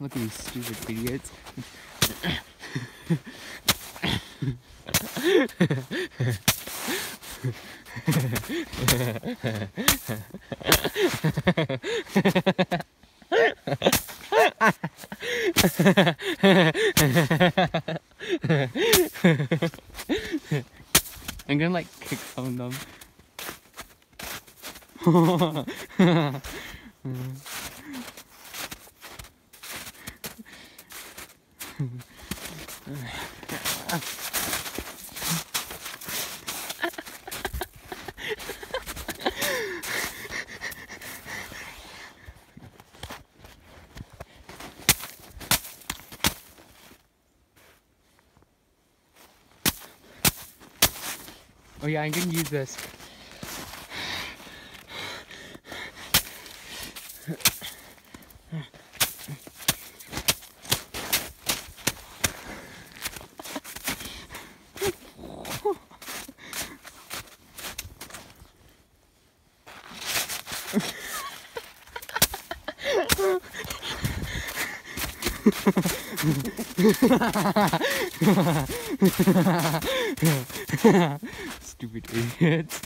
Look at these stupid idiots. I'm gonna like kick some of them. Oh yeah, I'm gonna use this. Stupid idiots.